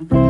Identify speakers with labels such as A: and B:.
A: you